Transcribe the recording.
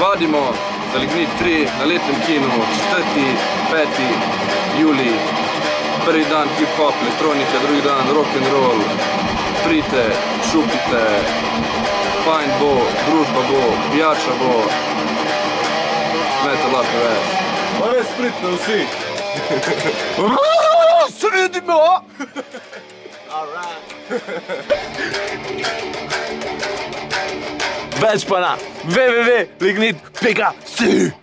Vadimo za Lignit 3 na letnem kinu 4. 5. juli. Prvi dan hip-hop, elektronika, drugi dan rock'n'roll. Prite, šupite, fajn bo, družba bo, pijača bo. Metal up ass. Pa res spritno vsi. Sredimo! Več pa na www.lignit.si